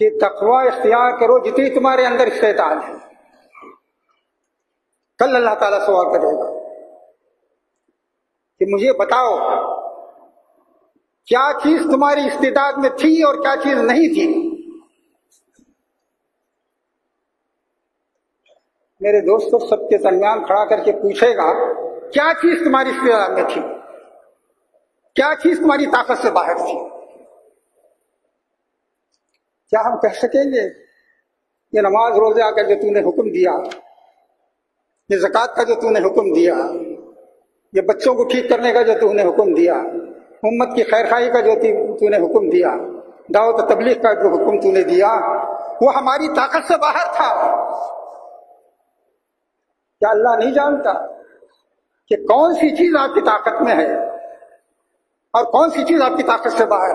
कि तकवा इख्तियार करो जितनी तुम्हारे अंदर इस्तेदाद है। कल अल्लाह ताला सवाल करेगा कि मुझे बताओ, क्या चीज़ तुम्हारी इस्तेदाद में थी और क्या चीज़ नहीं थी? मेरे दोस्तों, सबके दरमियान खड़ा करके पूछेगा, क्या चीज़ तुम्हारी इस्तेदाद में थी? क्या चीज़ तुम्हारी ताकत से बाहर थी? क्या हम कह सकेंगे? ये नमाज़ रोजा का जो तूने हुक्म दिया, ये जक़ात का जो तूने हुक्म दिया, ये बच्चों को ठीक करने का जो तूने हुक्म दिया, उम्मत की खैर खाई का जो तूने हुक्म दिया, दावत तबलीग का जो हुक्म तूने दिया, वो हमारी ताकत से बाहर था। क्या अल्लाह नहीं जानता कि कौन सी चीज़ आपकी ताकत में है और कौन सी चीज़ आपकी ताकत से बाहर